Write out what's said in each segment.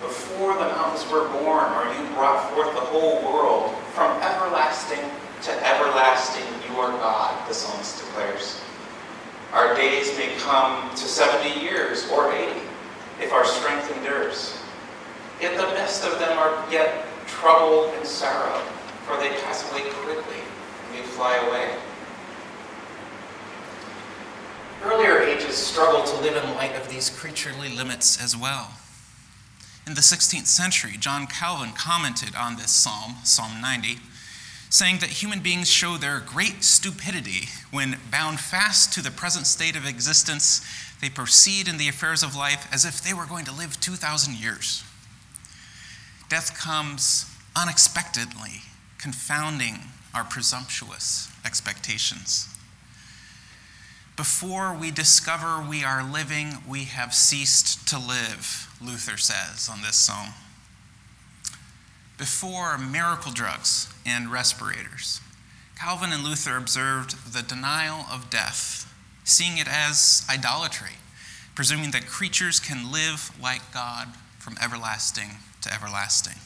Before the mountains were born, or you brought forth the whole world, from everlasting to everlasting, you are God, the psalmist declares. Our days may come to 70 years or 80 if our strength endures. In the best of them are yet trouble and sorrow, for they pass away quickly and we fly away. Earlier ages struggled to live in light of these creaturely limits as well. In the 16th century, John Calvin commented on this psalm, Psalm 90, saying that human beings show their great stupidity when, bound fast to the present state of existence, they proceed in the affairs of life as if they were going to live 2,000 years. Death comes unexpectedly, confounding our presumptuous expectations. Before we discover we are living, we have ceased to live, Luther says on this psalm. Before miracle drugs and respirators, Calvin and Luther observed the denial of death, seeing it as idolatry, presuming that creatures can live like God from everlasting to everlasting.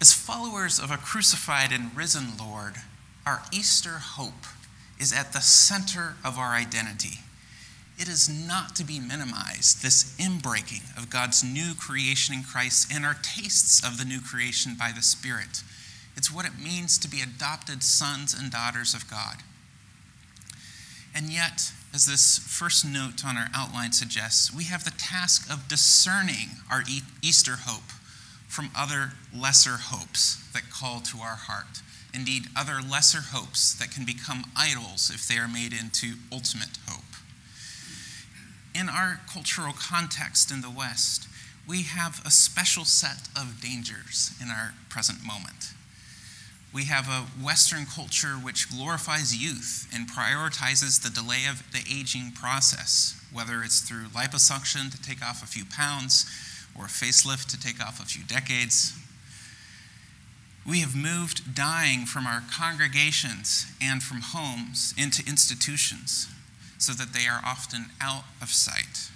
As followers of a crucified and risen Lord, our Easter hope is at the center of our identity. It is not to be minimized, this inbreaking of God's new creation in Christ and our tastes of the new creation by the Spirit. It's what it means to be adopted sons and daughters of God. And yet, as this first note on our outline suggests, we have the task of discerning our Easter hope from other lesser hopes that call to our heart. Indeed, other lesser hopes that can become idols if they are made into ultimate hope. In our cultural context in the West, we have a special set of dangers in our present moment. We have a Western culture which glorifies youth and prioritizes the delay of the aging process, whether it's through liposuction to take off a few pounds or a facelift to take off a few decades. We have moved dying from our congregations and from homes into institutions so that they are often out of sight.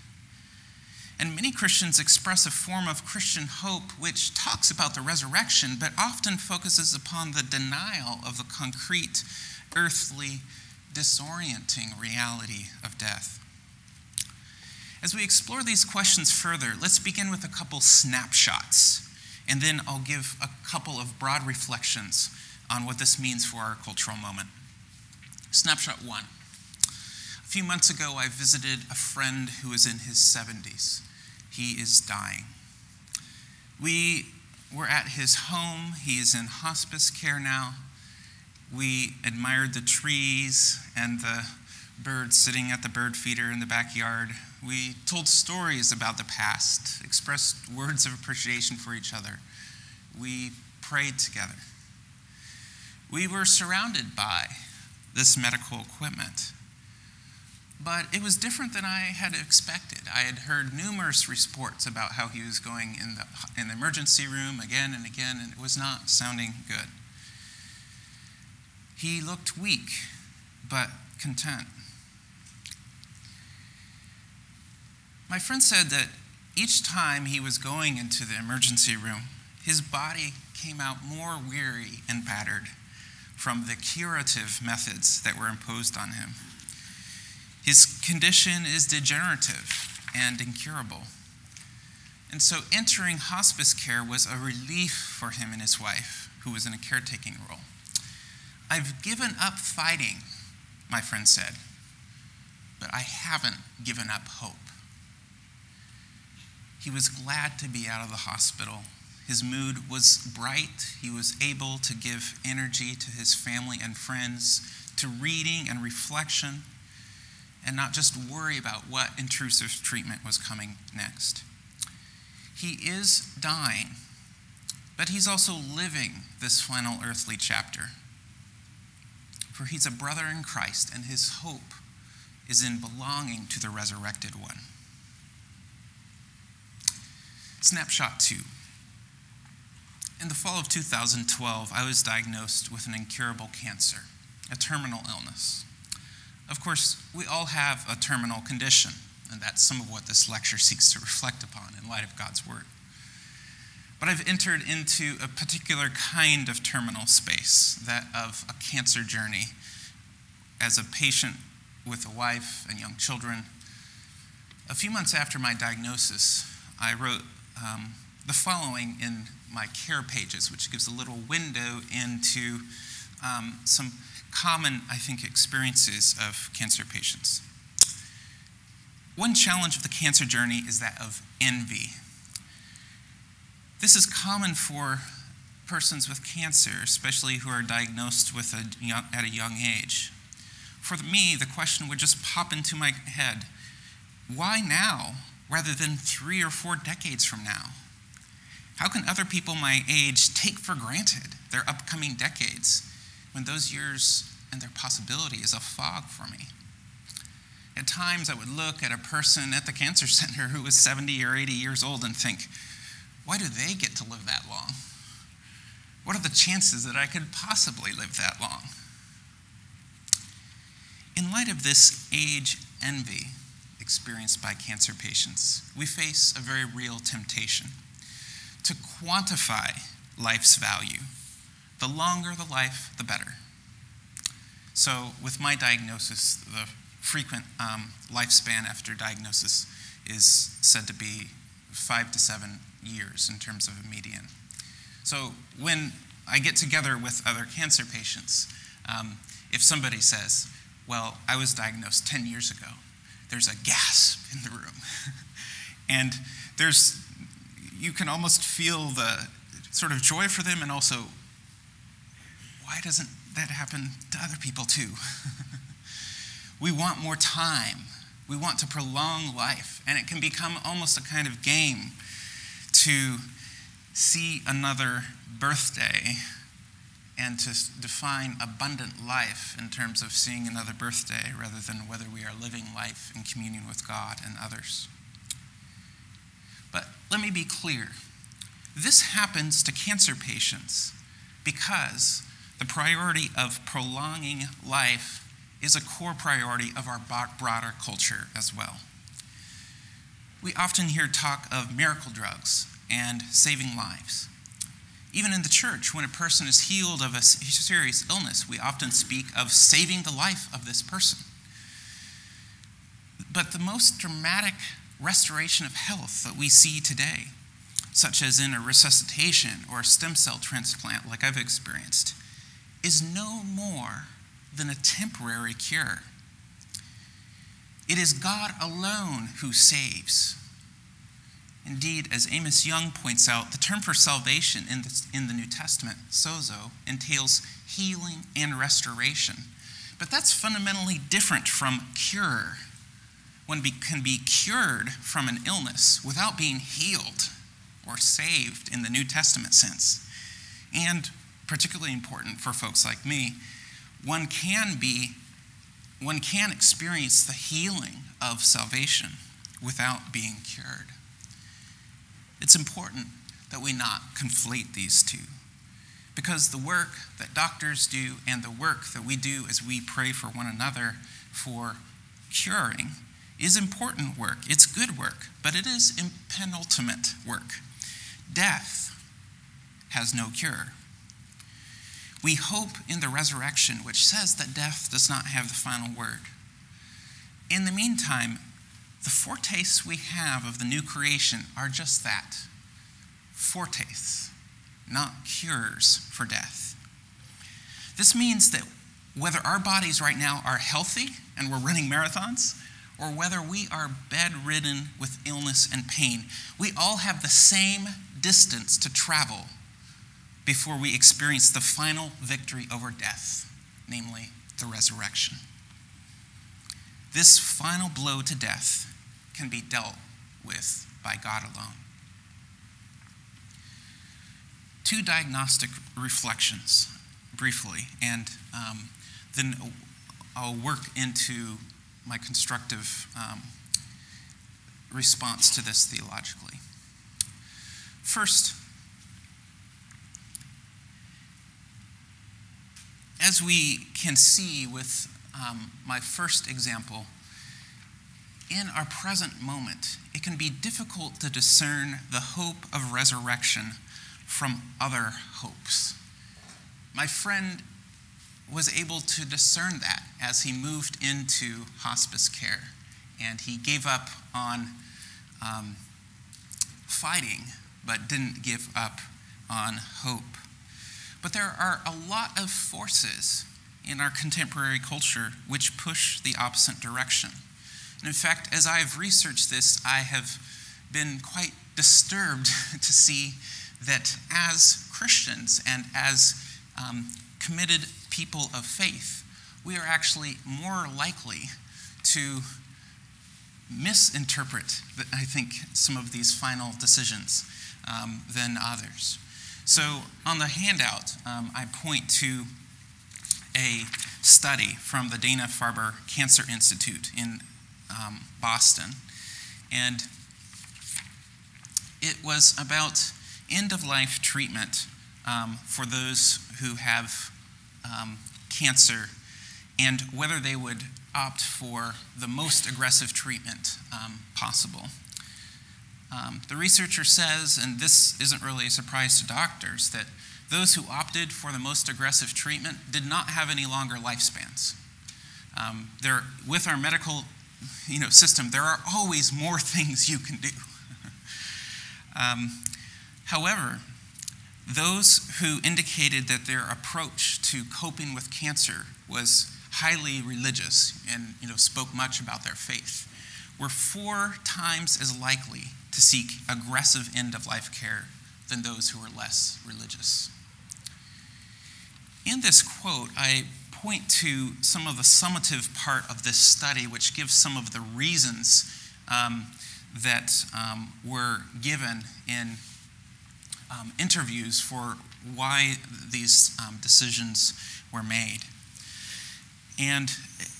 And many Christians express a form of Christian hope which talks about the resurrection, but often focuses upon the denial of the concrete, earthly, disorienting reality of death. As we explore these questions further, let's begin with a couple snapshots, and then I'll give a couple of broad reflections on what this means for our cultural moment. Snapshot one. A few months ago, I visited a friend who is in his 70s. He is dying. We were at his home. He is in hospice care now. We admired the trees and the birds sitting at the bird feeder in the backyard. We told stories about the past, expressed words of appreciation for each other. We prayed together. We were surrounded by this medical equipment. But it was different than I had expected. I had heard numerous reports about how he was going in the, in the emergency room again and again, and it was not sounding good. He looked weak, but content. My friend said that each time he was going into the emergency room, his body came out more weary and battered from the curative methods that were imposed on him. His condition is degenerative and incurable. And so entering hospice care was a relief for him and his wife, who was in a caretaking role. I've given up fighting, my friend said, but I haven't given up hope. He was glad to be out of the hospital. His mood was bright. He was able to give energy to his family and friends, to reading and reflection, and not just worry about what intrusive treatment was coming next. He is dying, but he's also living this final earthly chapter. For he's a brother in Christ, and his hope is in belonging to the resurrected one. Snapshot 2. In the fall of 2012, I was diagnosed with an incurable cancer, a terminal illness. Of course, we all have a terminal condition, and that's some of what this lecture seeks to reflect upon in light of God's Word. But I've entered into a particular kind of terminal space, that of a cancer journey, as a patient with a wife and young children. A few months after my diagnosis, I wrote um, the following in my care pages, which gives a little window into um, some common, I think, experiences of cancer patients. One challenge of the cancer journey is that of envy. This is common for persons with cancer, especially who are diagnosed with a young, at a young age. For me, the question would just pop into my head why now? Rather than three or four decades from now? How can other people my age take for granted their upcoming decades when those years and their possibility is a fog for me? At times, I would look at a person at the cancer center who was 70 or 80 years old and think, why do they get to live that long? What are the chances that I could possibly live that long? In light of this age envy, experienced by cancer patients, we face a very real temptation to quantify life's value. The longer the life, the better. So, with my diagnosis, the frequent um, lifespan after diagnosis is said to be five to seven years in terms of a median. So, when I get together with other cancer patients, um, if somebody says, Well, I was diagnosed 10 years ago, there's a gasp in the room. and there's, you can almost feel the sort of joy for them and also, why doesn't that happen to other people too? we want more time. We want to prolong life. And it can become almost a kind of game to see another birthday and to define abundant life in terms of seeing another birthday rather than whether we are living life in communion with God and others. But let me be clear this happens to cancer patients because the priority of prolonging life is a core priority of our broader culture as well. We often hear talk of miracle drugs and saving lives. Even in the church, when a person is healed of a serious illness, we often speak of saving the life of this person. But the most dramatic restoration of health that we see today, such as in a resuscitation or a stem cell transplant, like I've experienced, is no more than a temporary cure. It is God alone who saves. Indeed, as Amos Yong points out, the term for salvation in the, in the New Testament, sozo, entails healing and restoration. But that's fundamentally different from cure. One be, can be cured from an illness without being healed or saved in the New Testament sense. And particularly important for folks like me, one can be one can experience the healing of salvation without being cured. It's important that we not conflate these two because the work that doctors do and the work that we do as we pray for one another for curing is important work. It's good work, but it is penultimate work. Death has no cure. We hope in the resurrection, which says that death does not have the final word. In the meantime, the foretastes we have of the new creation are just that foretastes, not cures for death. This means that whether our bodies right now are healthy and we're running marathons, or whether we are bedridden with illness and pain, we all have the same distance to travel before we experience the final victory over death, namely the resurrection. This final blow to death can be dealt with by God alone. Two diagnostic reflections, briefly, and um, then I'll work into my constructive um, response to this theologically. First, as we can see with um, my first example, in our present moment, it can be difficult to discern the hope of resurrection from other hopes. My friend was able to discern that as he moved into hospice care. And he gave up on um, fighting, but didn't give up on hope. But there are a lot of forces in our contemporary culture which push the opposite direction. And in fact, as I've researched this, I have been quite disturbed to see that as Christians and as um, committed people of faith, we are actually more likely to misinterpret, I think, some of these final decisions um, than others. So, on the handout, um, I point to a study from the Dana Farber Cancer Institute in um, Boston. And it was about end of life treatment um, for those who have um, cancer and whether they would opt for the most aggressive treatment um, possible. Um, the researcher says, and this isn't really a surprise to doctors, that those who opted for the most aggressive treatment did not have any longer lifespans. Um, there, with our medical you know, system, there are always more things you can do. um, however, those who indicated that their approach to coping with cancer was highly religious and you know, spoke much about their faith were four times as likely to seek aggressive end of life care than those who were less religious. In this quote, I point to some of the summative part of this study, which gives some of the reasons um, that um, were given in um, interviews for why these um, decisions were made. And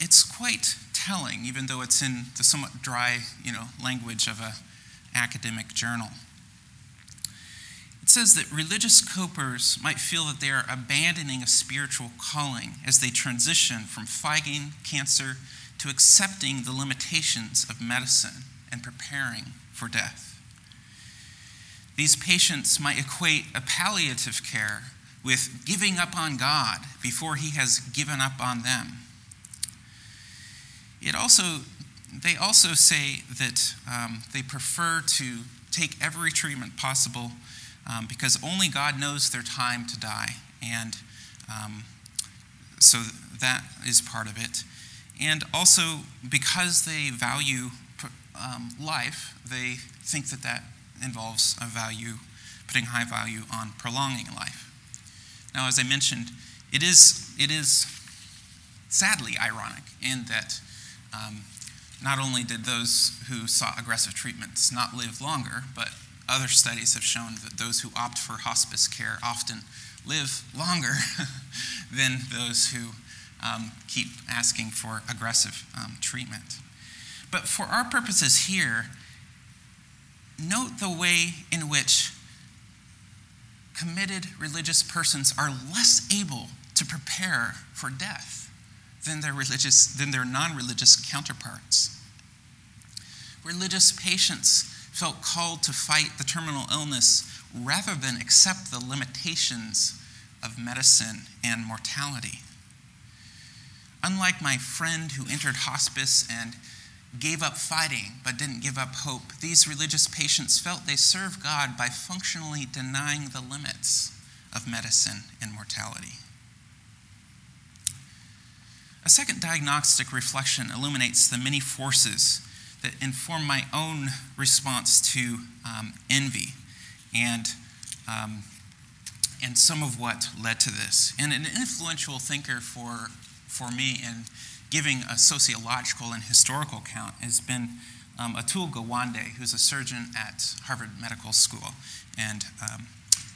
it's quite telling, even though it's in the somewhat dry you know, language of an academic journal. It says that religious copers might feel that they are abandoning a spiritual calling as they transition from fighting cancer to accepting the limitations of medicine and preparing for death. These patients might equate a palliative care with giving up on God before He has given up on them. It also, they also say that um, they prefer to take every treatment possible um, because only God knows their time to die. And um, so that is part of it. And also, because they value um, life, they think that that involves a value, putting high value on prolonging life. Now, as I mentioned, it is, it is sadly ironic in that um, not only did those who sought aggressive treatments not live longer, but other studies have shown that those who opt for hospice care often live longer than those who um, keep asking for aggressive um, treatment. But for our purposes here, note the way in which committed religious persons are less able to prepare for death than their religious than their non-religious counterparts. Religious patients felt called to fight the terminal illness rather than accept the limitations of medicine and mortality. Unlike my friend who entered hospice and gave up fighting but didn't give up hope, these religious patients felt they served God by functionally denying the limits of medicine and mortality. A second diagnostic reflection illuminates the many forces that inform my own response to um, envy and, um, and some of what led to this. And an influential thinker for, for me in giving a sociological and historical account has been um, Atul Gawande, who's a surgeon at Harvard Medical School. And um,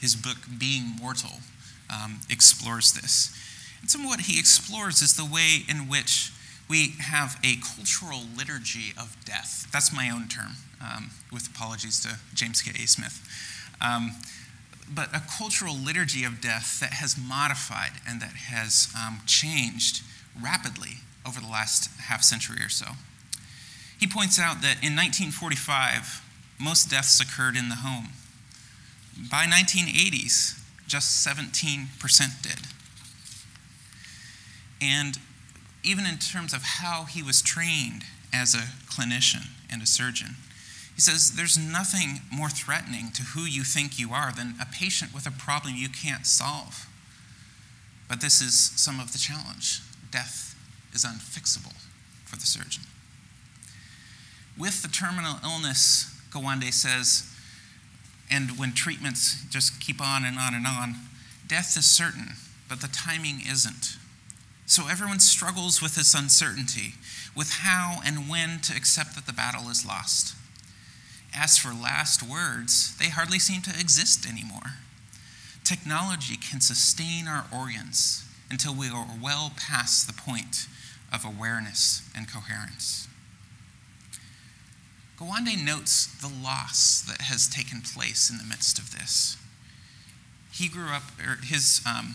his book, Being Mortal, um, explores this. And some of what he explores is the way in which we have a cultural liturgy of death. That's my own term, um, with apologies to James K. A. Smith. Um, but a cultural liturgy of death that has modified and that has um, changed rapidly over the last half century or so. He points out that in 1945, most deaths occurred in the home. By 1980s, just 17% did. And even in terms of how he was trained as a clinician and a surgeon, he says there's nothing more threatening to who you think you are than a patient with a problem you can't solve. But this is some of the challenge death is unfixable for the surgeon. With the terminal illness, Gawande says, and when treatments just keep on and on and on, death is certain, but the timing isn't. So everyone struggles with this uncertainty, with how and when to accept that the battle is lost. As for last words, they hardly seem to exist anymore. Technology can sustain our organs until we are well past the point of awareness and coherence. Gawande notes the loss that has taken place in the midst of this. He grew up, er, his, um,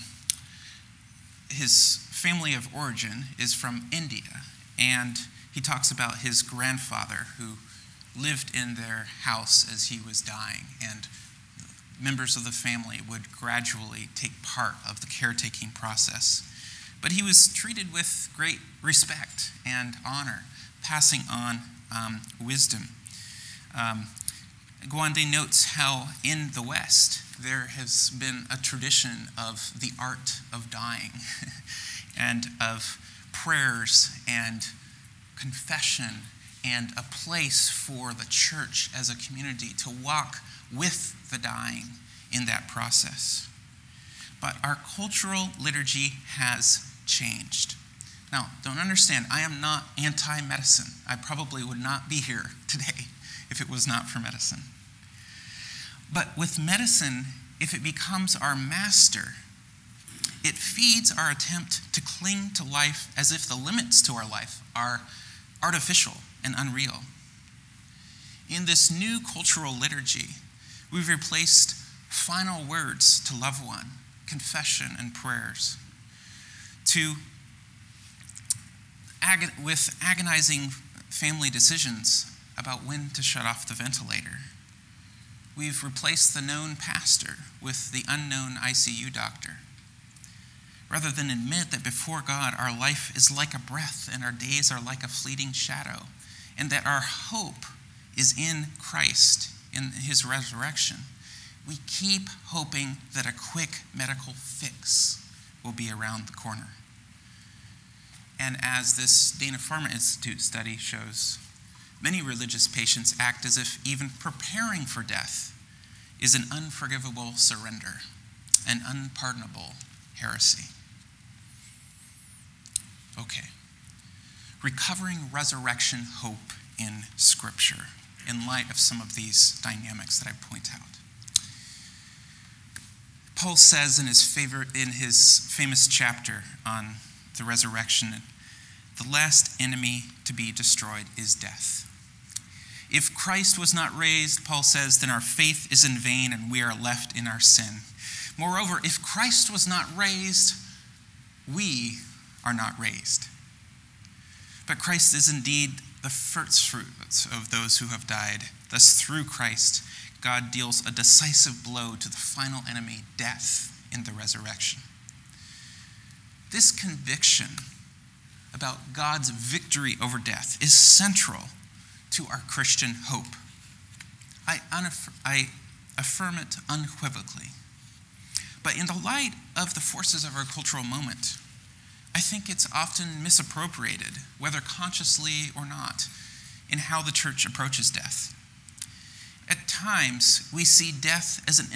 his family of origin is from India, and he talks about his grandfather who lived in their house as he was dying, and members of the family would gradually take part of the caretaking process. But he was treated with great respect and honor, passing on um, wisdom. Um, Gawande notes how in the West there has been a tradition of the art of dying and of prayers and confession and a place for the church as a community to walk with the dying in that process. But our cultural liturgy has changed. Now, don't understand, I am not anti medicine. I probably would not be here today if it was not for medicine. But with medicine, if it becomes our master, it feeds our attempt to cling to life as if the limits to our life are artificial and unreal. In this new cultural liturgy, we've replaced final words to loved one, confession, and prayers to with agonizing family decisions about when to shut off the ventilator. We've replaced the known pastor with the unknown ICU doctor. Rather than admit that before God our life is like a breath and our days are like a fleeting shadow, and that our hope is in Christ, in his resurrection, we keep hoping that a quick medical fix will be around the corner. And as this Dana Farber Institute study shows, many religious patients act as if even preparing for death is an unforgivable surrender, an unpardonable heresy. Okay. Recovering resurrection hope in Scripture in light of some of these dynamics that I point out. Paul says in his, favorite, in his famous chapter on the resurrection, the last enemy to be destroyed is death. If Christ was not raised, Paul says, then our faith is in vain and we are left in our sin. Moreover, if Christ was not raised, we are not raised. But Christ is indeed the first fruits of those who have died. Thus, through Christ, God deals a decisive blow to the final enemy, death, in the resurrection. This conviction about God's victory over death is central to our Christian hope. I, I affirm it unequivocally. But in the light of the forces of our cultural moment, I think it's often misappropriated, whether consciously or not, in how the church approaches death. At times, we see death as an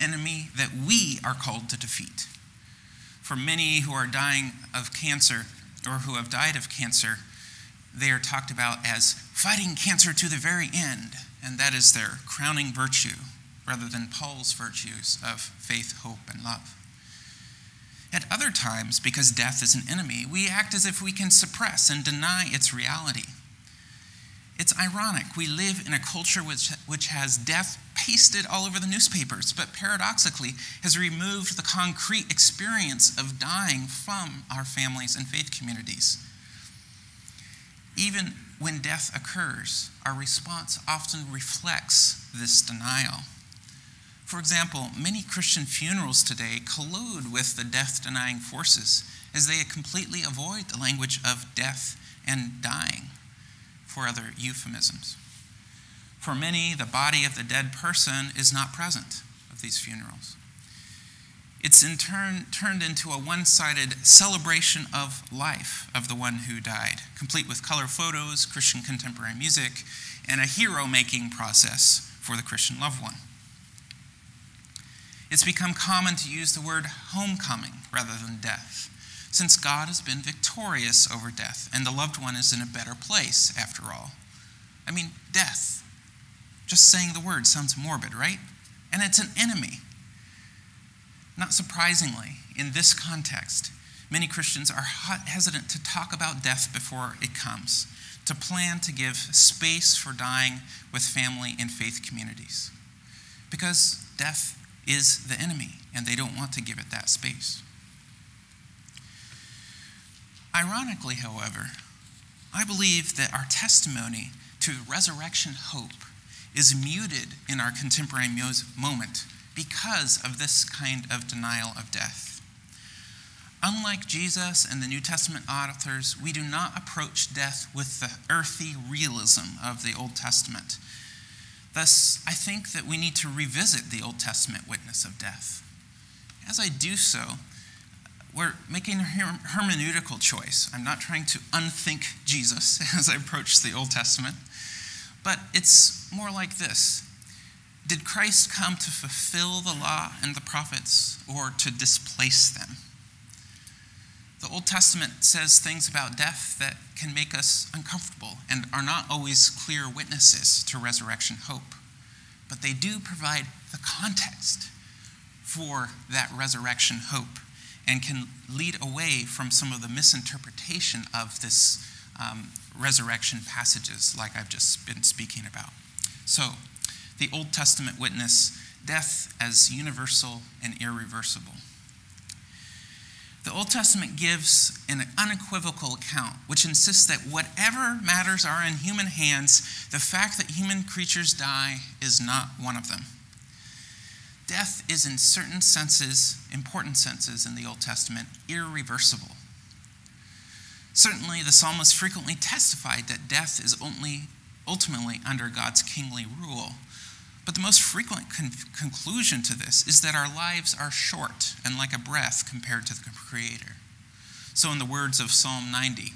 enemy that we are called to defeat. For many who are dying of cancer or who have died of cancer, they are talked about as fighting cancer to the very end, and that is their crowning virtue, rather than Paul's virtues of faith, hope, and love. At other times, because death is an enemy, we act as if we can suppress and deny its reality. It's ironic. We live in a culture which, which has death pasted all over the newspapers, but paradoxically has removed the concrete experience of dying from our families and faith communities. Even when death occurs, our response often reflects this denial. For example, many Christian funerals today collude with the death denying forces as they completely avoid the language of death and dying for other euphemisms. For many, the body of the dead person is not present of these funerals. It's in turn turned into a one sided celebration of life of the one who died, complete with color photos, Christian contemporary music, and a hero making process for the Christian loved one. It's become common to use the word homecoming rather than death, since God has been victorious over death and the loved one is in a better place, after all. I mean, death. Just saying the word sounds morbid, right? And it's an enemy. Not surprisingly, in this context, many Christians are hesitant to talk about death before it comes, to plan to give space for dying with family and faith communities. Because death is the enemy, and they don't want to give it that space. Ironically, however, I believe that our testimony to resurrection hope is muted in our contemporary moment because of this kind of denial of death. Unlike Jesus and the New Testament authors, we do not approach death with the earthy realism of the Old Testament. Thus, I think that we need to revisit the Old Testament witness of death. As I do so, we're making a hermeneutical choice. I'm not trying to unthink Jesus as I approach the Old Testament, but it's more like this Did Christ come to fulfill the law and the prophets or to displace them? The Old Testament says things about death that can make us uncomfortable and are not always clear witnesses to resurrection hope. But they do provide the context for that resurrection hope and can lead away from some of the misinterpretation of this um, resurrection passages, like I've just been speaking about. So, the Old Testament witness death as universal and irreversible. The Old Testament gives an unequivocal account, which insists that whatever matters are in human hands, the fact that human creatures die is not one of them. Death is, in certain senses, important senses in the Old Testament, irreversible. Certainly, the psalmist frequently testified that death is only ultimately under God's kingly rule. But the most frequent con- conclusion to this is that our lives are short and like a breath compared to the Creator. So, in the words of Psalm 90,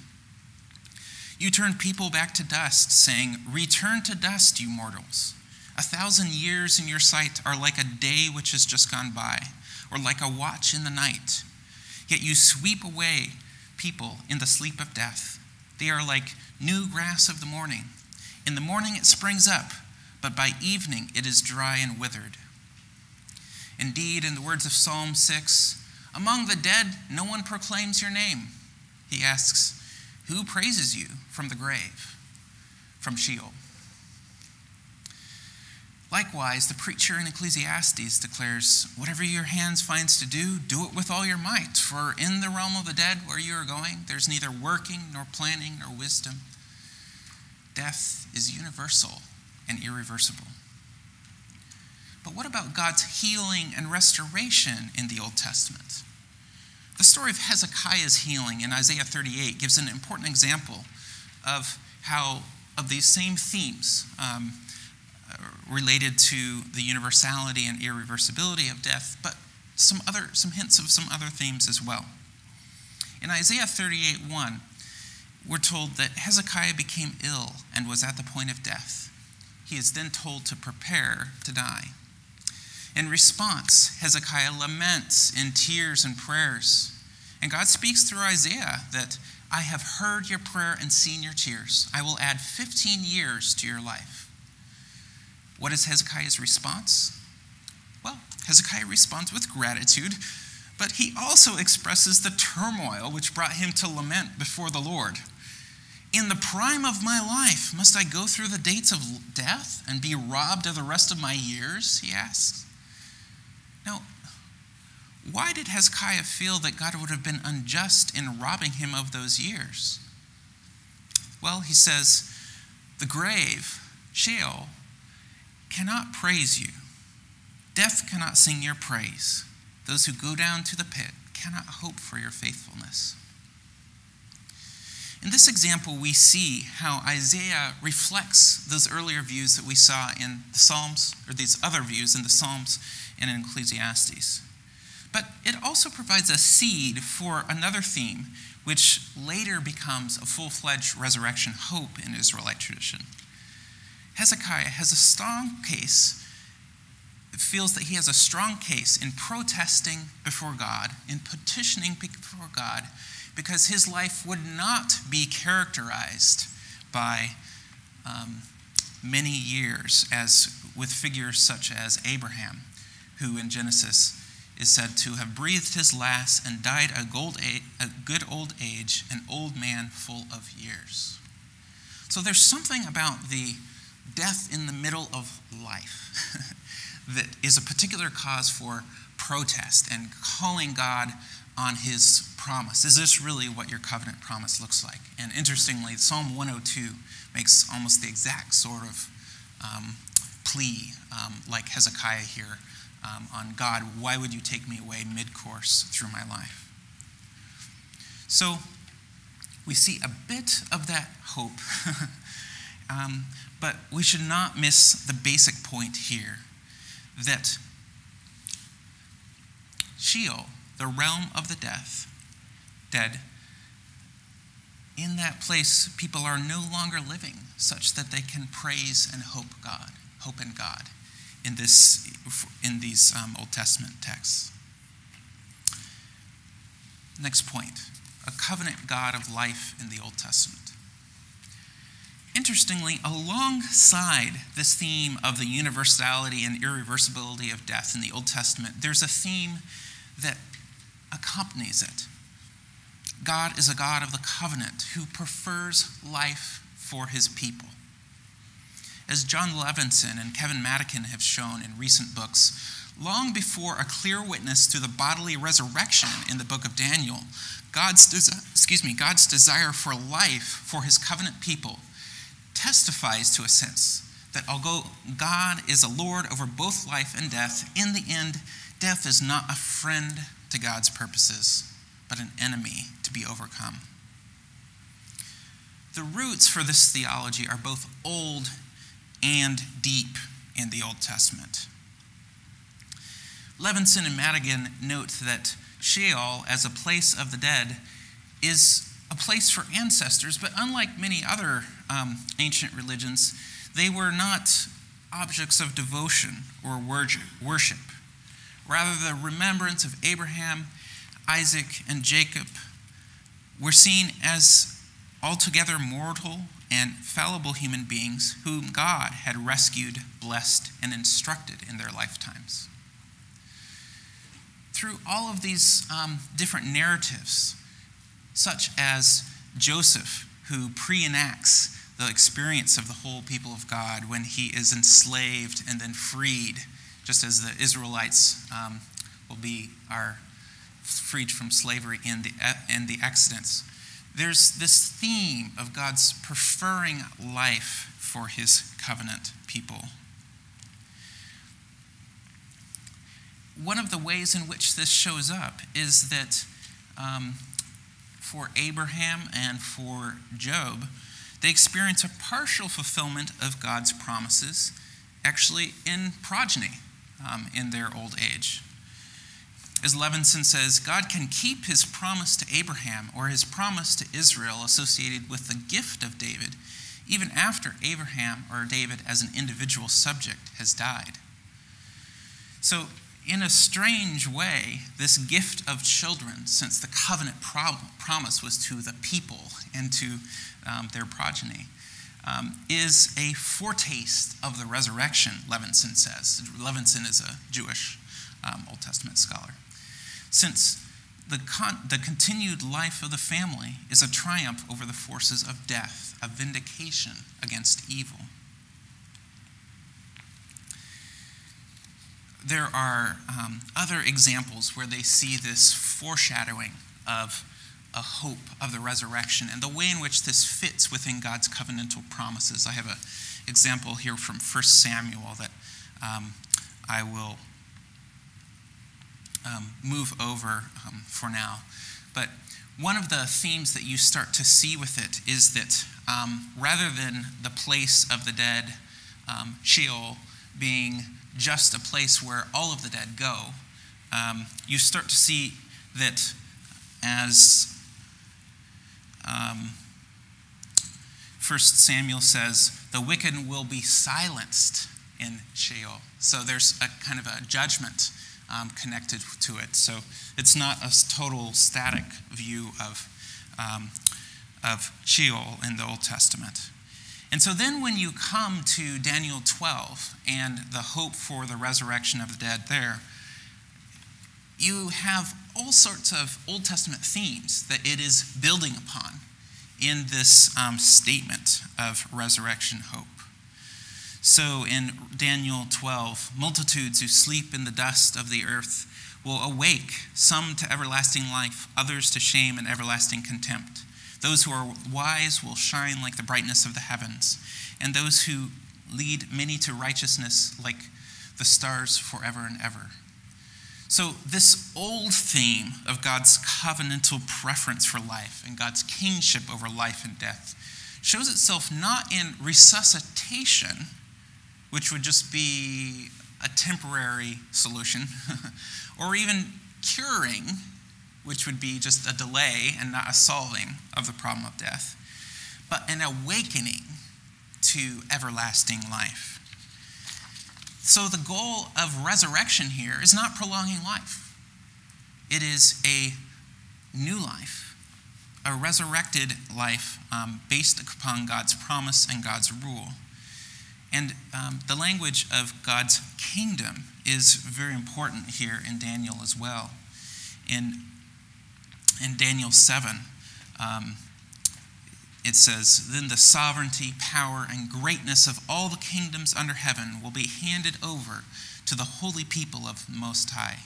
you turn people back to dust, saying, Return to dust, you mortals. A thousand years in your sight are like a day which has just gone by, or like a watch in the night. Yet you sweep away people in the sleep of death. They are like new grass of the morning. In the morning it springs up, but by evening it is dry and withered. Indeed, in the words of Psalm 6, among the dead no one proclaims your name. He asks, Who praises you from the grave, from Sheol? Likewise, the preacher in Ecclesiastes declares, Whatever your hands finds to do, do it with all your might, for in the realm of the dead where you are going, there's neither working nor planning nor wisdom. Death is universal and irreversible. But what about God's healing and restoration in the Old Testament? The story of Hezekiah's healing in Isaiah 38 gives an important example of how, of these same themes um, related to the universality and irreversibility of death, but some other, some hints of some other themes as well. In Isaiah 38 1, we're told that Hezekiah became ill and was at the point of death. He is then told to prepare to die. In response, Hezekiah laments in tears and prayers. And God speaks through Isaiah that I have heard your prayer and seen your tears. I will add 15 years to your life. What is Hezekiah's response? Well, Hezekiah responds with gratitude, but he also expresses the turmoil which brought him to lament before the Lord. In the prime of my life, must I go through the dates of death and be robbed of the rest of my years? He asks. Now, why did Hezekiah feel that God would have been unjust in robbing him of those years? Well, he says, the grave, Sheol, cannot praise you. Death cannot sing your praise. Those who go down to the pit cannot hope for your faithfulness. In this example, we see how Isaiah reflects those earlier views that we saw in the Psalms, or these other views in the Psalms and in Ecclesiastes. But it also provides a seed for another theme, which later becomes a full fledged resurrection hope in Israelite tradition. Hezekiah has a strong case, feels that he has a strong case in protesting before God, in petitioning before God, because his life would not be characterized by um, many years, as with figures such as Abraham, who in Genesis is said to have breathed his last and died a, a good old age, an old man full of years. So there's something about the death in the middle of life that is a particular cause for protest and calling God on his promise. Is this really what your covenant promise looks like? And interestingly, Psalm 102 makes almost the exact sort of um, plea, um, like Hezekiah here, um, on God, why would you take me away mid course through my life? So we see a bit of that hope, um, but we should not miss the basic point here that Sheol, the realm of the death, dead, in that place, people are no longer living such that they can praise and hope God, hope in God in, this, in these um, Old Testament texts. Next point a covenant God of life in the Old Testament. Interestingly, alongside this theme of the universality and irreversibility of death in the Old Testament, there's a theme that accompanies it. God is a God of the covenant who prefers life for his people. As Jon Levenson and Kevin Madigan have shown in recent books, long before a clear witness to the bodily resurrection in the book of Daniel, God's, excuse me, God's desire for life for his covenant people testifies to a sense that although God is a Lord over both life and death, in the end, death is not a friend to God's purposes, but an enemy to be overcome. The roots for this theology are both old and deep in the Old Testament. Levenson and Madigan note that Sheol, as a place of the dead, is a place for ancestors, but unlike many other um, ancient religions, they were not objects of devotion or worship. Rather, the remembrance of Abraham, Isaac, and Jacob were seen as altogether mortal and fallible human beings whom God had rescued, blessed, and instructed in their lifetimes. Through all of these um, different narratives, such as Joseph, who pre enacts the experience of the whole people of God when he is enslaved and then freed, just as the Israelites um, will be are freed from slavery in the in the Exodus. There's this theme of God's preferring life for his covenant people. One of the ways in which this shows up is that um, for Abraham and for Job, they experience a partial fulfillment of God's promises, actually in progeny um, in their old age. As Levenson says, God can keep his promise to Abraham or his promise to Israel associated with the gift of David, even after Abraham or David as an individual subject has died. So, in a strange way, this gift of children, since the covenant promise was to the people and to um, their progeny, um, is a foretaste of the resurrection, Levenson says. Levenson is a Jewish um, Old Testament scholar. Since the, con- the continued life of the family is a triumph over the forces of death, a vindication against evil. There are um, other examples where they see this foreshadowing of a hope of the resurrection and the way in which this fits within God's covenantal promises. I have an example here from 1 Samuel that um, I will um, move over um, for now. But one of the themes that you start to see with it is that um, rather than the place of the dead, um, Sheol, being just a place where all of the dead go, um, you start to see that as um, First Samuel says, the wicked will be silenced in Sheol. So there's a kind of a judgment um, connected to it. So it's not a total static view of, um, of Sheol in the Old Testament. And so then, when you come to Daniel 12 and the hope for the resurrection of the dead there, you have all sorts of Old Testament themes that it is building upon in this um, statement of resurrection hope. So in Daniel 12, multitudes who sleep in the dust of the earth will awake, some to everlasting life, others to shame and everlasting contempt. Those who are wise will shine like the brightness of the heavens, and those who lead many to righteousness like the stars forever and ever. So, this old theme of God's covenantal preference for life and God's kingship over life and death shows itself not in resuscitation, which would just be a temporary solution, or even curing, which would be just a delay and not a solving of the problem of death, but an awakening to everlasting life. So, the goal of resurrection here is not prolonging life, it is a new life, a resurrected life um, based upon God's promise and God's rule. And um, the language of God's kingdom is very important here in Daniel as well. In in Daniel 7, um, it says, Then the sovereignty, power, and greatness of all the kingdoms under heaven will be handed over to the holy people of the Most High.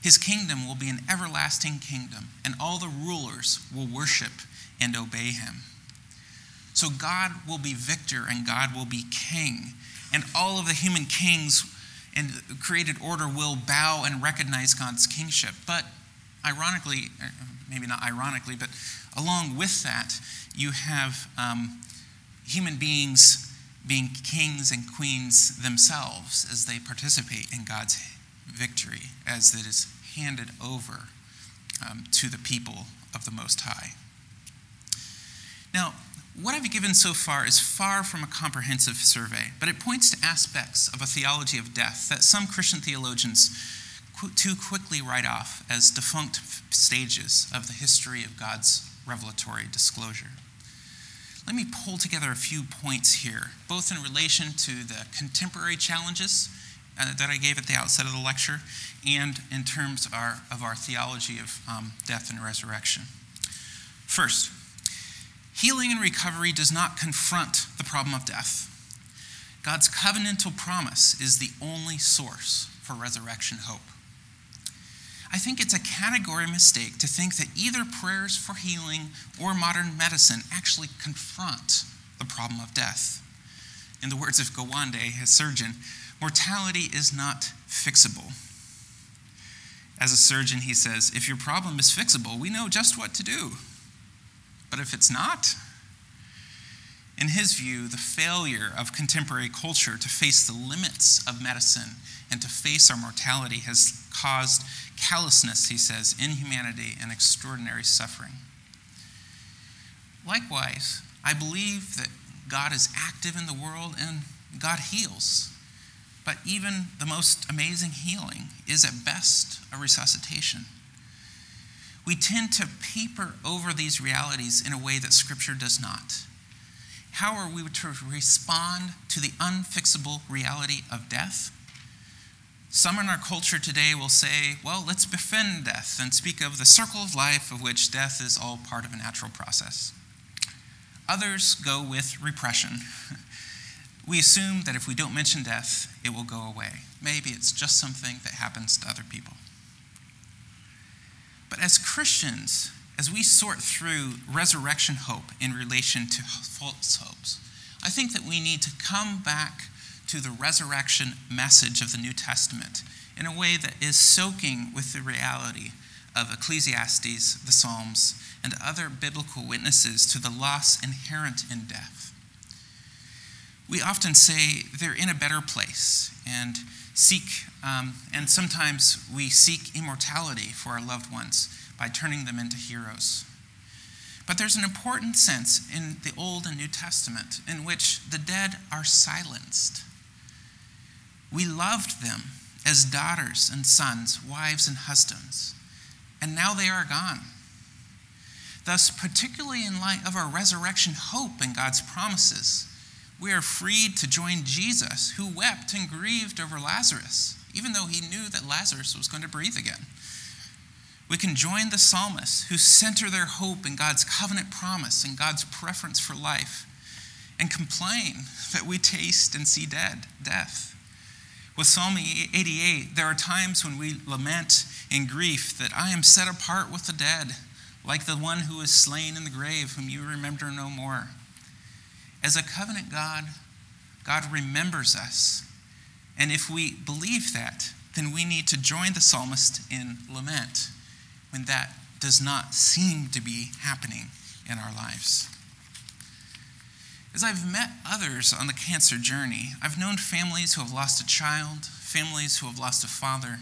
His kingdom will be an everlasting kingdom, and all the rulers will worship and obey him. So God will be victor and God will be king, and all of the human kings and created order will bow and recognize God's kingship. But ironically, maybe not ironically, but along with that, you have um, human beings being kings and queens themselves as they participate in God's victory, as it is handed over um, to the people of the Most High. Now, what I've given so far is far from a comprehensive survey, but it points to aspects of a theology of death that some Christian theologians too quickly write off as defunct stages of the history of God's revelatory disclosure. Let me pull together a few points here, both in relation to the contemporary challenges uh, that I gave at the outset of the lecture and in terms of our, of our theology of um, death and resurrection. First, healing and recovery does not confront the problem of death. God's covenantal promise is the only source for resurrection hope. I think it's a category mistake to think that either prayers for healing or modern medicine actually confront the problem of death. In the words of Gawande, his surgeon, mortality is not fixable. As a surgeon, he says, if your problem is fixable, we know just what to do. But if it's not, in his view, the failure of contemporary culture to face the limits of medicine and to face our mortality has caused callousness, he says, inhumanity, and extraordinary suffering. Likewise, I believe that God is active in the world and God heals. But even the most amazing healing is at best a resuscitation. We tend to paper over these realities in a way that Scripture does not. How are we to respond to the unfixable reality of death? Some in our culture today will say, well, let's befriend death and speak of the circle of life of which death is all part of a natural process. Others go with repression. We assume that if we don't mention death, it will go away. Maybe it's just something that happens to other people. But as Christians, as we sort through resurrection hope in relation to false hopes, I think that we need to come back to the resurrection message of the New Testament in a way that is soaking with the reality of Ecclesiastes, the Psalms, and other biblical witnesses to the loss inherent in death. We often say they're in a better place and seek, um, and sometimes we seek immortality for our loved ones by turning them into heroes. But there's an important sense in the Old and New Testament in which the dead are silenced. We loved them as daughters and sons, wives and husbands, and now they are gone. Thus, particularly in light of our resurrection hope and God's promises, we are freed to join Jesus, who wept and grieved over Lazarus, even though he knew that Lazarus was going to breathe again. We can join the psalmists who center their hope in God's covenant promise and God's preference for life and complain that we taste and see dead, death. With Psalm 88, there are times when we lament in grief that I am set apart with the dead, like the one who is slain in the grave, whom you remember no more. As a covenant God, God remembers us. And if we believe that, then we need to join the psalmist in lament when that does not seem to be happening in our lives. As I've met others on the cancer journey, I've known families who have lost a child, families who have lost a father.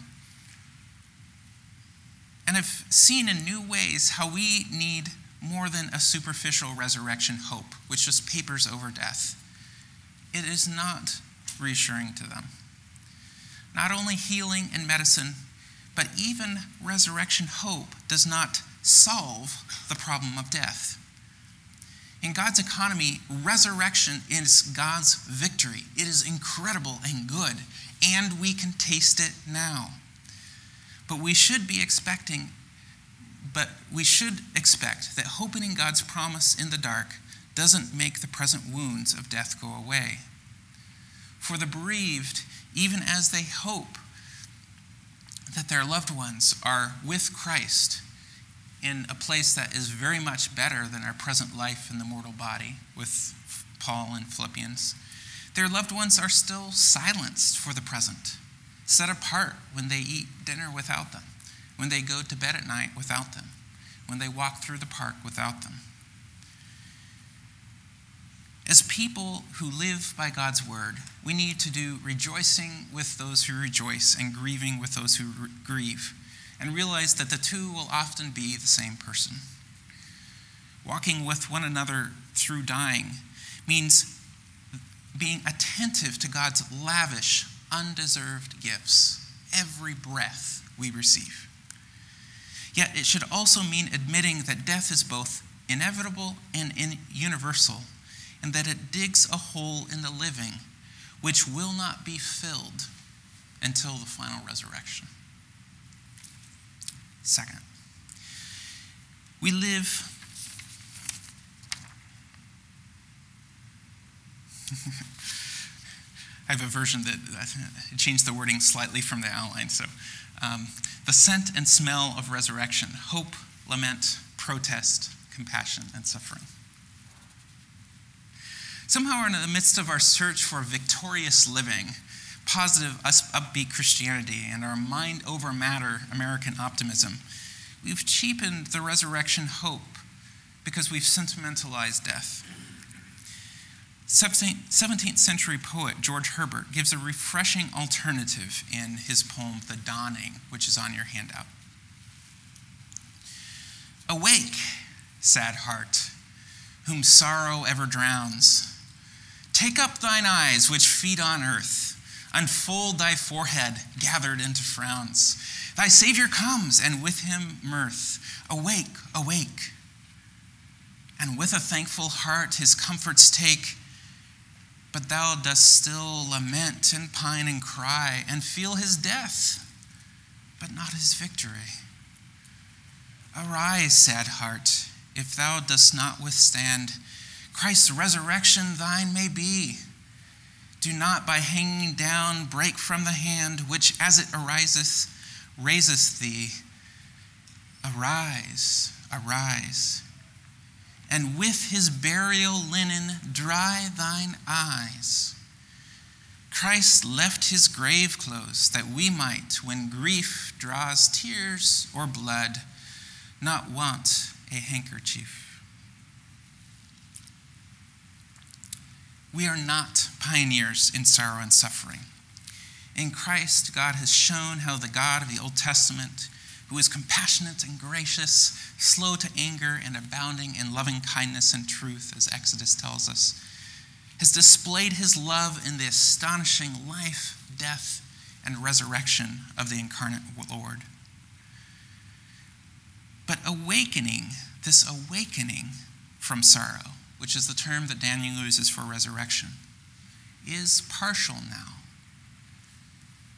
And I've seen in new ways how we need more than a superficial resurrection hope, which just papers over death. It is not reassuring to them. Not only healing and medicine, but even resurrection hope does not solve the problem of death. In God's economy, resurrection is God's victory. It is incredible and good, and we can taste it now. But we should be expecting, but we should expect that hoping in God's promise in the dark doesn't make the present wounds of death go away. For the bereaved, even as they hope that their loved ones are with Christ, in a place that is very much better than our present life in the mortal body, with Paul in Philippians. Their loved ones are still silenced for the present, set apart when they eat dinner without them, when they go to bed at night without them, when they walk through the park without them. As people who live by God's word, we need to do rejoicing with those who rejoice and grieving with those who grieve and realize that the two will often be the same person. Walking with one another through dying means being attentive to God's lavish, undeserved gifts every breath we receive. Yet it should also mean admitting that death is both inevitable and universal, and that it digs a hole in the living, which will not be filled until the final resurrection. Second, we live. I have a version that I changed the wording slightly from the outline. So, um, the scent and smell of resurrection, hope, lament, protest, compassion, and suffering. Somehow, in the midst of our search for victorious living, positive, upbeat Christianity, and our mind over matter American optimism, we've cheapened the resurrection hope because we've sentimentalized death. 17th century poet George Herbert gives a refreshing alternative in his poem, The Dawning, which is on your handout. Awake, sad heart, whom sorrow ever drowns. Take up thine eyes, which feed on earth. Unfold thy forehead, gathered into frowns. Thy Savior comes, and with him mirth. Awake, awake. And with a thankful heart his comforts take but thou dost still lament and pine and cry and feel his death, but not his victory. Arise, sad heart, if thou dost not withstand. Christ's resurrection thine may be. Do not by hanging down break from the hand which, as it ariseth, raiseth thee. Arise, arise and with his burial linen dry thine eyes. Christ left his grave clothes that we might, when grief draws tears or blood, not want a handkerchief. We are not pioneers in sorrow and suffering. In Christ, God has shown how the God of the Old Testament who is compassionate and gracious, slow to anger, and abounding in loving kindness and truth, as Exodus tells us, has displayed his love in the astonishing life, death, and resurrection of the incarnate Lord. But awakening, this awakening from sorrow, which is the term that Daniel uses for resurrection, is partial now.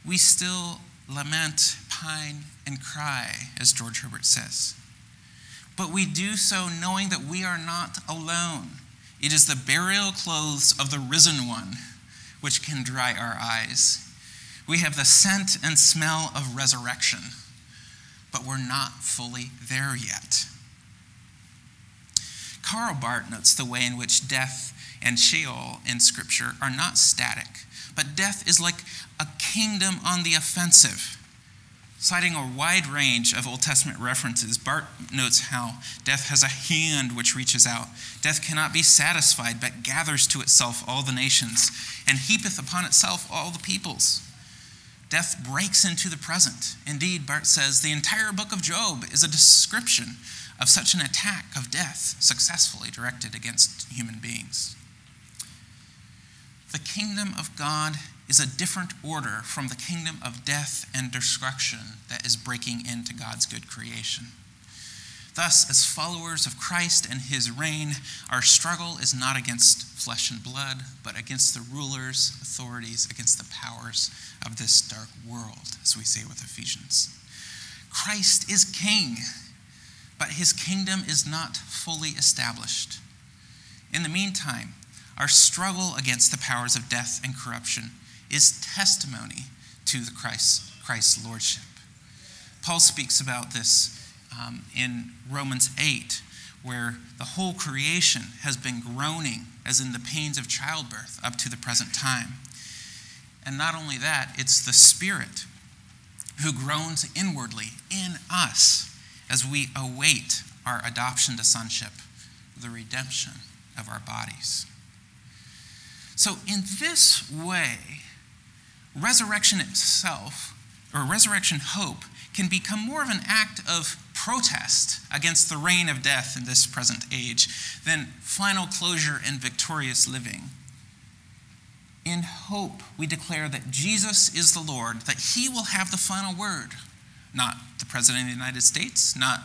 We still lament, pine, and cry, as George Herbert says. But we do so knowing that we are not alone. It is the burial clothes of the risen one which can dry our eyes. We have the scent and smell of resurrection, but we're not fully there yet. Karl Barth notes the way in which death and Sheol in Scripture are not static, but death is like a kingdom on the offensive. Citing a wide range of Old Testament references, Barth notes how death has a hand which reaches out. Death cannot be satisfied, but gathers to itself all the nations, and heapeth upon itself all the peoples. Death breaks into the present. Indeed, Barth says the entire book of Job is a description of such an attack of death successfully directed against human beings. The kingdom of God is a different order from the kingdom of death and destruction that is breaking into God's good creation. Thus, as followers of Christ and his reign, our struggle is not against flesh and blood, but against the rulers, authorities, against the powers of this dark world, as we say with Ephesians. Christ is king, but his kingdom is not fully established. In the meantime, our struggle against the powers of death and corruption is testimony to the Christ, Christ's lordship. Paul speaks about this um, in Romans 8, where the whole creation has been groaning, as in the pains of childbirth, up to the present time. And not only that, it's the Spirit who groans inwardly in us as we await our adoption to sonship, the redemption of our bodies. So, in this way, resurrection itself, or resurrection hope, can become more of an act of protest against the reign of death in this present age than final closure and victorious living. In hope, we declare that Jesus is the Lord, that he will have the final word, not the President of the United States, not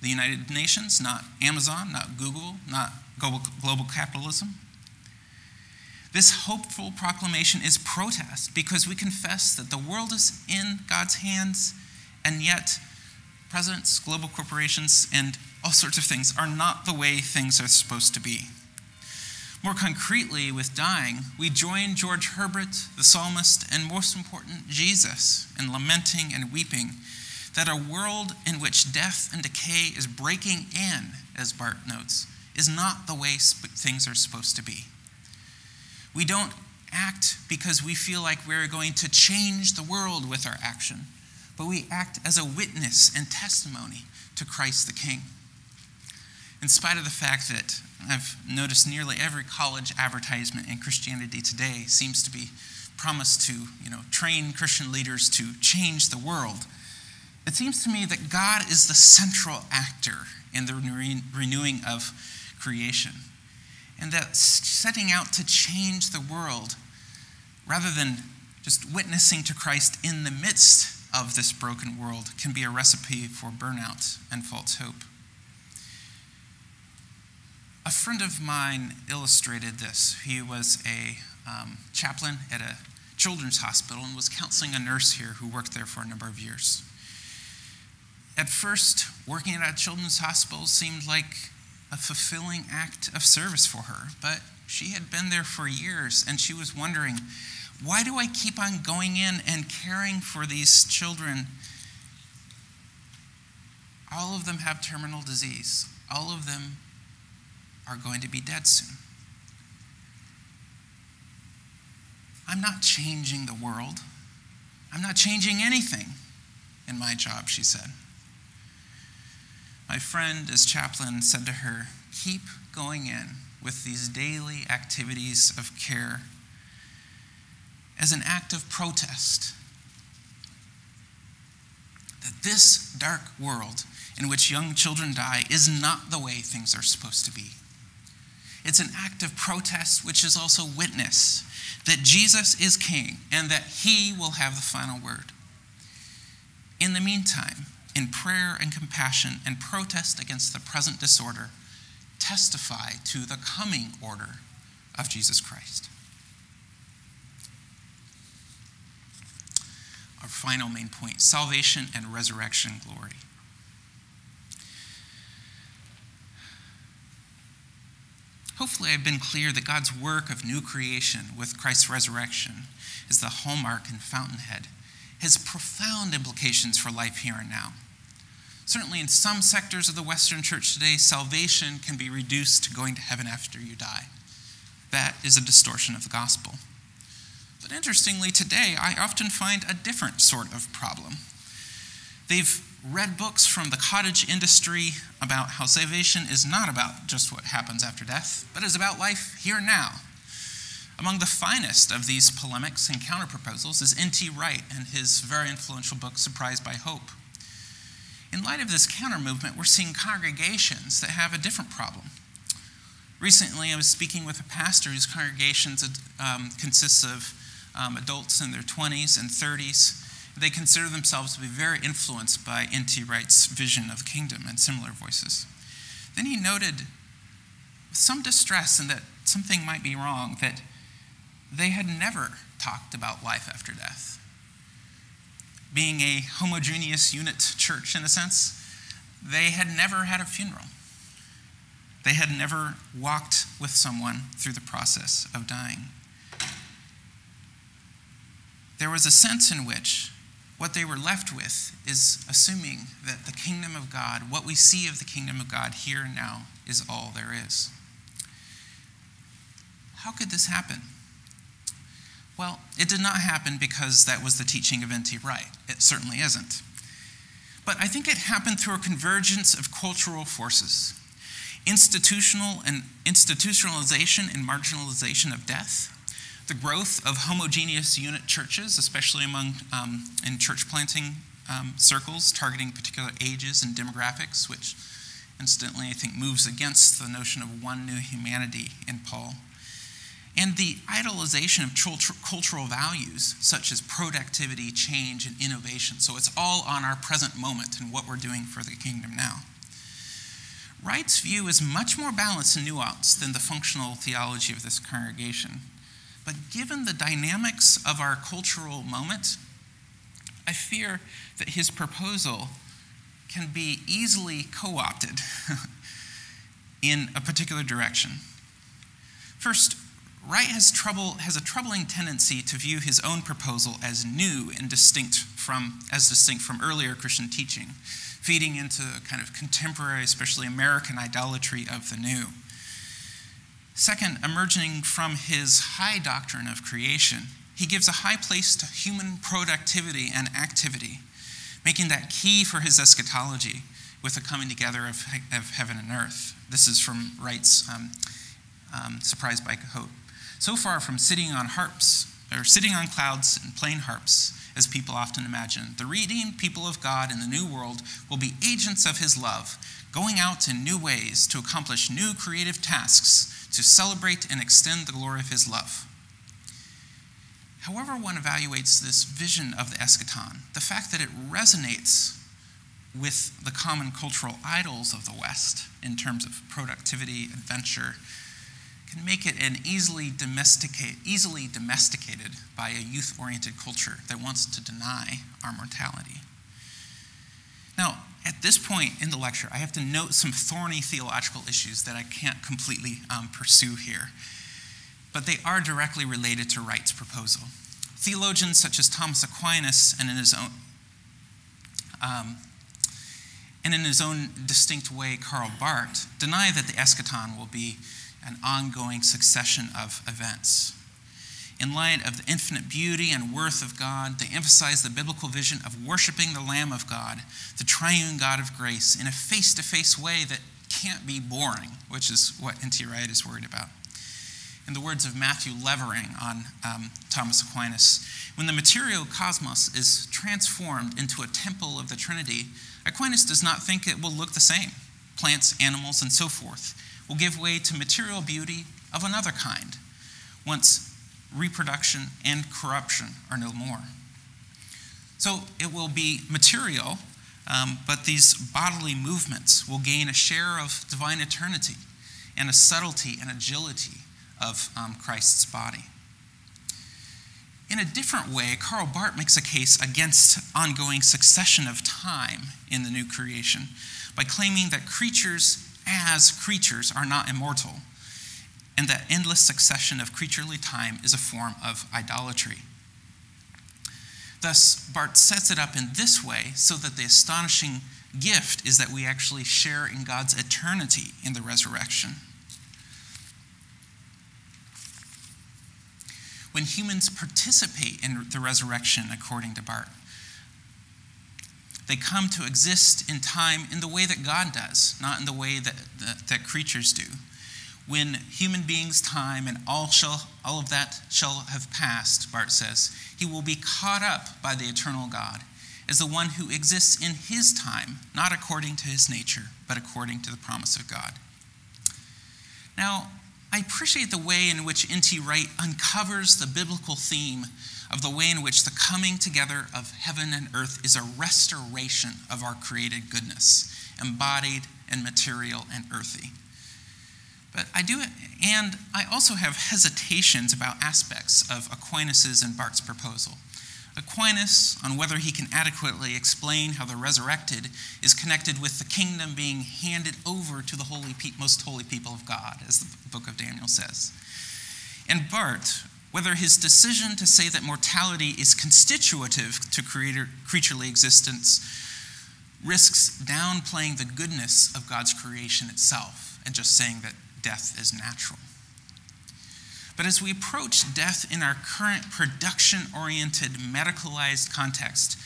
the United Nations, not Amazon, not Google, not global, global capitalism. This hopeful proclamation is protest because we confess that the world is in God's hands, and yet presidents, global corporations, and all sorts of things are not the way things are supposed to be. More concretely, with dying, we join George Herbert, the psalmist, and most important, Jesus, in lamenting and weeping that a world in which death and decay is breaking in, as Barth notes, is not the way things are supposed to be. We don't act because we feel like we're going to change the world with our action, but we act as a witness and testimony to Christ the King. In spite of the fact that I've noticed nearly every college advertisement in Christianity today seems to be promised to, you know, train Christian leaders to change the world. It seems to me that God is the central actor in the renewing of creation. And that setting out to change the world, rather than just witnessing to Christ in the midst of this broken world, can be a recipe for burnout and false hope. A friend of mine illustrated this. He was a um, chaplain at a children's hospital and was counseling a nurse here who worked there for a number of years. At first, working at a children's hospital seemed like a fulfilling act of service for her, but she had been there for years and she was wondering why do I keep on going in and caring for these children? All of them have terminal disease, all of them are going to be dead soon. I'm not changing the world. I'm not changing anything in my job, she said. My friend, as chaplain, said to her, Keep going in with these daily activities of care as an act of protest. That this dark world in which young children die is not the way things are supposed to be. It's an act of protest, which is also witness that Jesus is king and that he will have the final word. In the meantime, in prayer and compassion and protest against the present disorder, testify to the coming order of Jesus Christ. Our final main point salvation and resurrection glory. Hopefully, I've been clear that God's work of new creation with Christ's resurrection is the hallmark and fountainhead, has profound implications for life here and now. Certainly, in some sectors of the Western church today, salvation can be reduced to going to heaven after you die. That is a distortion of the gospel. But interestingly, today, I often find a different sort of problem. They've read books from the cottage industry about how salvation is not about just what happens after death, but is about life here now. Among the finest of these polemics and counterproposals is N.T. Wright and his very influential book, Surprised by Hope. In light of this counter movement, we're seeing congregations that have a different problem. Recently, I was speaking with a pastor whose congregation um, consists of um, adults in their 20s and 30s they consider themselves to be very influenced by N.T. Wright's vision of kingdom and similar voices. Then he noted with some distress and that something might be wrong that they had never talked about life after death. Being a homogeneous unit church, in a sense, they had never had a funeral. They had never walked with someone through the process of dying. There was a sense in which what they were left with is assuming that the kingdom of God, what we see of the kingdom of God here and now, is all there is. How could this happen? Well, it did not happen because that was the teaching of N.T. Wright. It certainly isn't. But I think it happened through a convergence of cultural forces institutional and institutionalization and marginalization of death, the growth of homogeneous unit churches, especially among um, in church planting um, circles targeting particular ages and demographics, which incidentally I think moves against the notion of one new humanity in Paul. And the idolization of cultural values such as productivity, change, and innovation. So it's all on our present moment and what we're doing for the kingdom now. Wright's view is much more balanced and nuanced than the functional theology of this congregation. But given the dynamics of our cultural moment, I fear that his proposal can be easily co opted in a particular direction. First, Wright has trouble has a troubling tendency to view his own proposal as new and distinct from as distinct from earlier Christian teaching, feeding into kind of contemporary, especially American idolatry of the new. Second, emerging from his high doctrine of creation, he gives a high place to human productivity and activity, making that key for his eschatology with the coming together of, of heaven and earth. This is from Wright's um, um, Surprised by Hope so far from sitting on harps, or sitting on clouds and playing harps, as people often imagine. The reading people of God in the new world will be agents of his love, going out in new ways to accomplish new creative tasks to celebrate and extend the glory of his love. However, one evaluates this vision of the eschaton, the fact that it resonates with the common cultural idols of the West in terms of productivity, adventure, can make it an easily domesticate, easily domesticated by a youth-oriented culture that wants to deny our mortality. At this point in the lecture, I have to note some thorny theological issues that I can't completely um, pursue here, but they are directly related to Wright's proposal. Theologians such as Thomas Aquinas and in his own um, and in his own distinct way, Karl Barth, deny that the eschaton will be an ongoing succession of events. In light of the infinite beauty and worth of God, they emphasize the biblical vision of worshiping the Lamb of God, the triune God of grace, in a face to face way that can't be boring, which is what N.T. Wright is worried about. In the words of Matthew Levering on um, Thomas Aquinas, when the material cosmos is transformed into a temple of the Trinity, Aquinas does not think it will look the same. Plants, animals, and so forth will give way to material beauty of another kind once reproduction and corruption are no more. So it will be material, um, but these bodily movements will gain a share of divine eternity and a subtlety and agility of um, Christ's body. In a different way, Karl Barth makes a case against ongoing succession of time in the new creation by claiming that creatures as creatures are not immortal, and that endless succession of creaturely time is a form of idolatry. Thus, Barth sets it up in this way so that the astonishing gift is that we actually share in God's eternity in the resurrection. When humans participate in the resurrection, according to Barth, they come to exist in time in the way that God does, not in the way that, that, that creatures do. When human beings' time and all, shall, all of that shall have passed, Barth says, he will be caught up by the eternal God as the one who exists in his time, not according to his nature, but according to the promise of God. Now, I appreciate the way in which N.T. Wright uncovers the biblical theme of the way in which the coming together of heaven and earth is a restoration of our created goodness, embodied and material and earthy. But I do, and I also have hesitations about aspects of Aquinas' and Barth's proposal. Aquinas on whether he can adequately explain how the resurrected is connected with the kingdom being handed over to the holy, most holy people of God, as the book of Daniel says. And Barth, whether his decision to say that mortality is constitutive to creator, creaturely existence risks downplaying the goodness of God's creation itself and just saying that death is natural. But as we approach death in our current production oriented, medicalized context,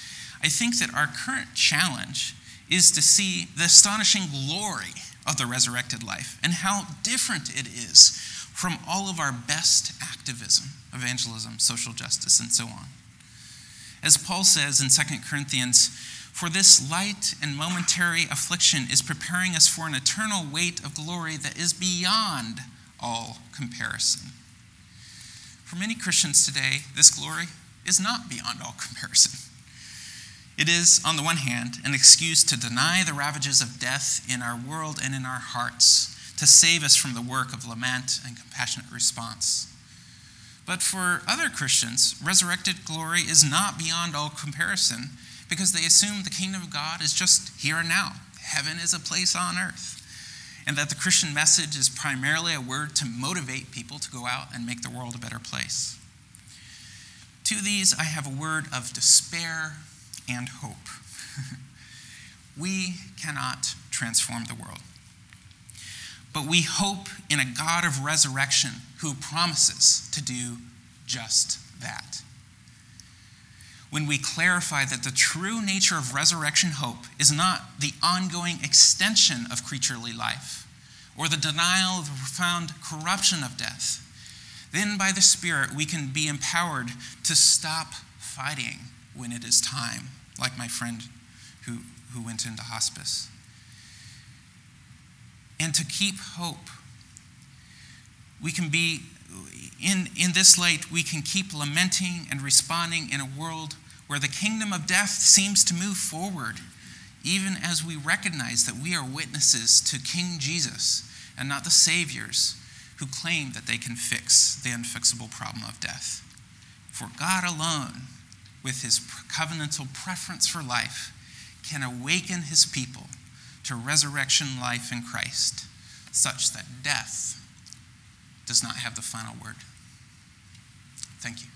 I think that our current challenge is to see the astonishing glory of the resurrected life and how different it is from all of our best activism, evangelism, social justice, and so on. As Paul says in 2 Corinthians, for this light and momentary affliction is preparing us for an eternal weight of glory that is beyond all comparison. For many Christians today, this glory is not beyond all comparison. It is, on the one hand, an excuse to deny the ravages of death in our world and in our hearts to save us from the work of lament and compassionate response. But for other Christians, resurrected glory is not beyond all comparison because they assume the kingdom of God is just here and now. Heaven is a place on earth. and that the Christian message is primarily a word to motivate people to go out and make the world a better place. To these, I have a word of despair and hope. we cannot transform the world. But we hope in a God of resurrection who promises to do just that. When we clarify that the true nature of resurrection hope is not the ongoing extension of creaturely life or the denial of the profound corruption of death, then by the Spirit we can be empowered to stop fighting when it is time, like my friend who, who went into hospice. And to keep hope. We can be, in, in this light, we can keep lamenting and responding in a world where the kingdom of death seems to move forward, even as we recognize that we are witnesses to King Jesus and not the saviors who claim that they can fix the unfixable problem of death. For God alone, with his covenantal preference for life, can awaken his people to resurrection life in Christ, such that death does not have the final word. Thank you.